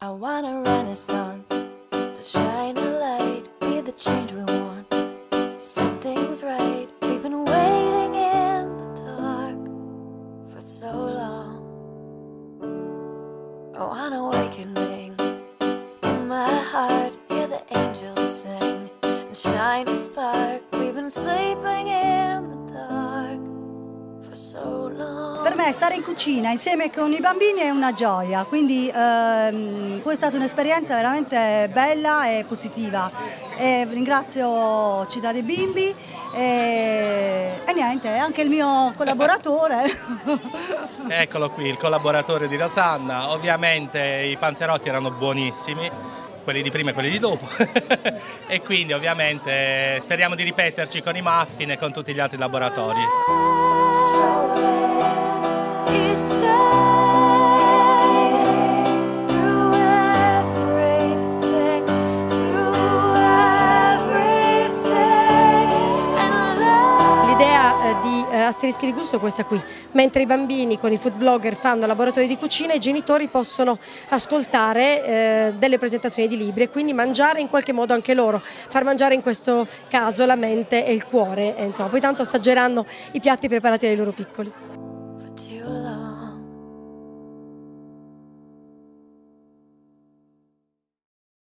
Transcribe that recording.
I want a renaissance to shine a light, be the change we want, set things right. We've been waiting in the dark for so long. I want awakening in my heart, hear the angels sing and shine a spark. We've been sleeping in the me stare in cucina insieme con i bambini è una gioia, quindi ehm, poi è stata un'esperienza veramente bella e positiva. E ringrazio Città dei Bimbi e, e niente, anche il mio collaboratore. Eccolo qui, il collaboratore di Rosanna. Ovviamente i panzerotti erano buonissimi, quelli di prima e quelli di dopo. e quindi ovviamente speriamo di ripeterci con i muffin e con tutti gli altri laboratori. Asterischi di Gusto questa qui, mentre i bambini con i food blogger fanno laboratori di cucina, i genitori possono ascoltare eh, delle presentazioni di libri e quindi mangiare in qualche modo anche loro, far mangiare in questo caso la mente e il cuore, e, insomma, poi tanto assaggeranno i piatti preparati dai loro piccoli.